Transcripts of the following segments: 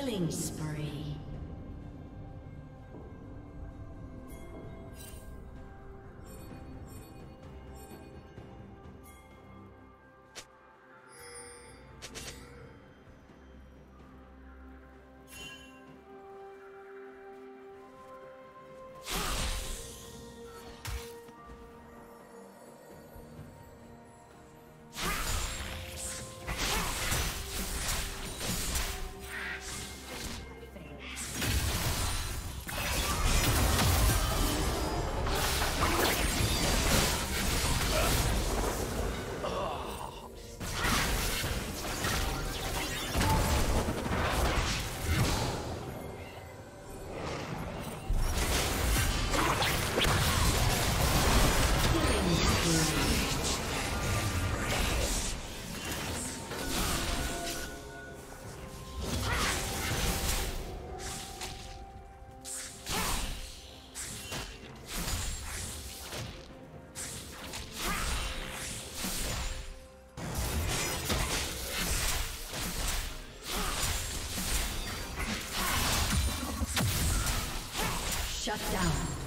Killing spree. Shut down.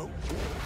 Double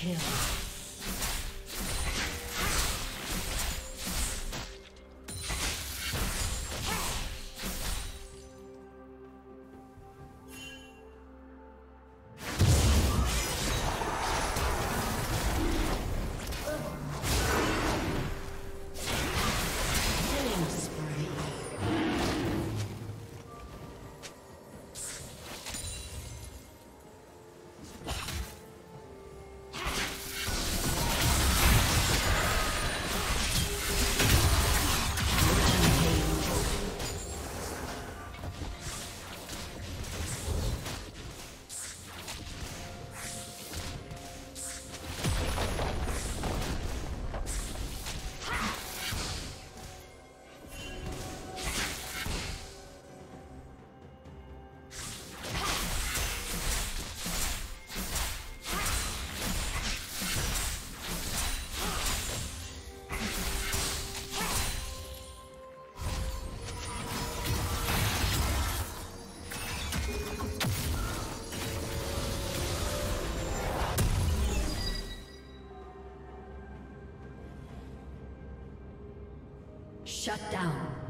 kill. Shut down.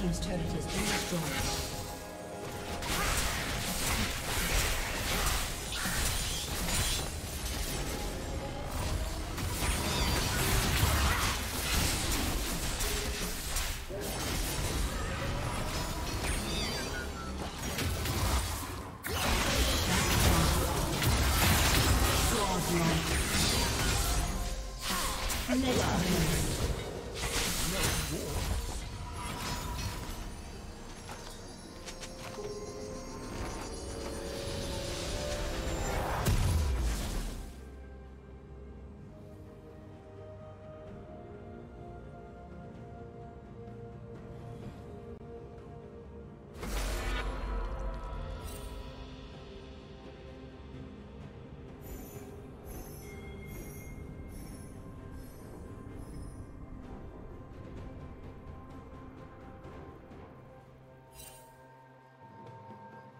team's turret has been destroyed. Next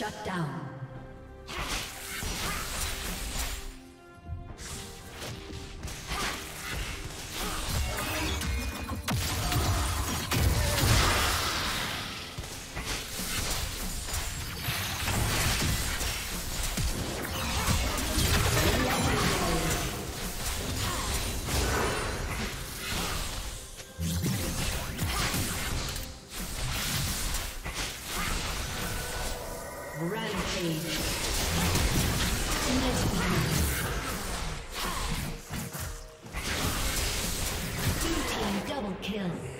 Shut down. kill.